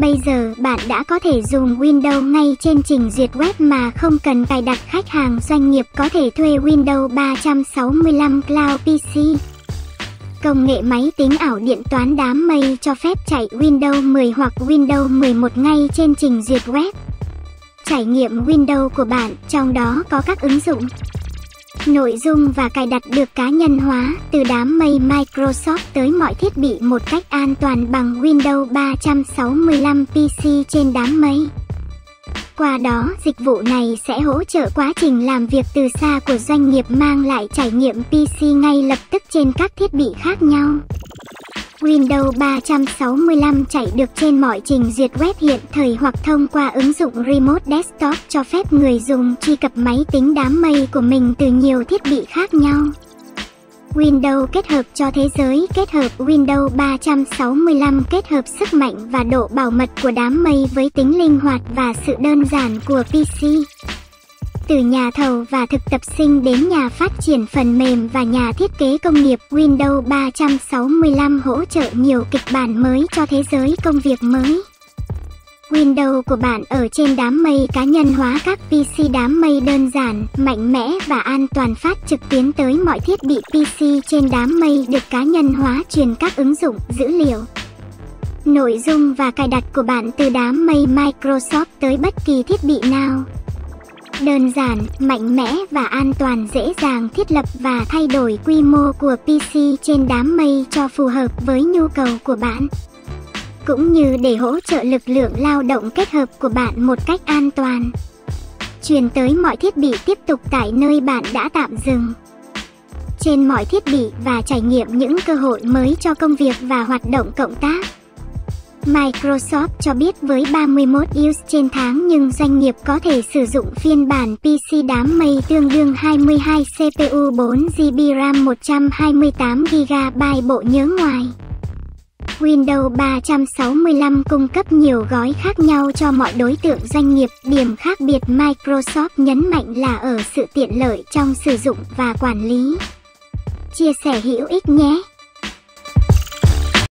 Bây giờ bạn đã có thể dùng Windows ngay trên trình duyệt web mà không cần cài đặt khách hàng doanh nghiệp có thể thuê Windows 365 Cloud PC. Công nghệ máy tính ảo điện toán đám mây cho phép chạy Windows 10 hoặc Windows 11 ngay trên trình duyệt web. Trải nghiệm Windows của bạn, trong đó có các ứng dụng Nội dung và cài đặt được cá nhân hóa từ đám mây Microsoft tới mọi thiết bị một cách an toàn bằng Windows 365 PC trên đám mây. Qua đó, dịch vụ này sẽ hỗ trợ quá trình làm việc từ xa của doanh nghiệp mang lại trải nghiệm PC ngay lập tức trên các thiết bị khác nhau. Windows 365 chạy được trên mọi trình duyệt web hiện thời hoặc thông qua ứng dụng Remote Desktop cho phép người dùng truy cập máy tính đám mây của mình từ nhiều thiết bị khác nhau. Windows kết hợp cho thế giới, kết hợp Windows 365 kết hợp sức mạnh và độ bảo mật của đám mây với tính linh hoạt và sự đơn giản của PC. Từ nhà thầu và thực tập sinh đến nhà phát triển phần mềm và nhà thiết kế công nghiệp Windows 365 hỗ trợ nhiều kịch bản mới cho thế giới công việc mới. Windows của bạn ở trên đám mây cá nhân hóa các PC đám mây đơn giản, mạnh mẽ và an toàn phát trực tuyến tới mọi thiết bị PC trên đám mây được cá nhân hóa truyền các ứng dụng, dữ liệu. Nội dung và cài đặt của bạn từ đám mây Microsoft tới bất kỳ thiết bị nào. Đơn giản, mạnh mẽ và an toàn dễ dàng thiết lập và thay đổi quy mô của PC trên đám mây cho phù hợp với nhu cầu của bạn cũng như để hỗ trợ lực lượng lao động kết hợp của bạn một cách an toàn. Truyền tới mọi thiết bị tiếp tục tại nơi bạn đã tạm dừng. Trên mọi thiết bị và trải nghiệm những cơ hội mới cho công việc và hoạt động cộng tác. Microsoft cho biết với 31 use trên tháng nhưng doanh nghiệp có thể sử dụng phiên bản PC đám mây tương đương 22 CPU 4GB RAM 128GB bộ nhớ ngoài. Windows 365 cung cấp nhiều gói khác nhau cho mọi đối tượng doanh nghiệp. Điểm khác biệt, Microsoft nhấn mạnh là ở sự tiện lợi trong sử dụng và quản lý. Chia sẻ hữu ích nhé!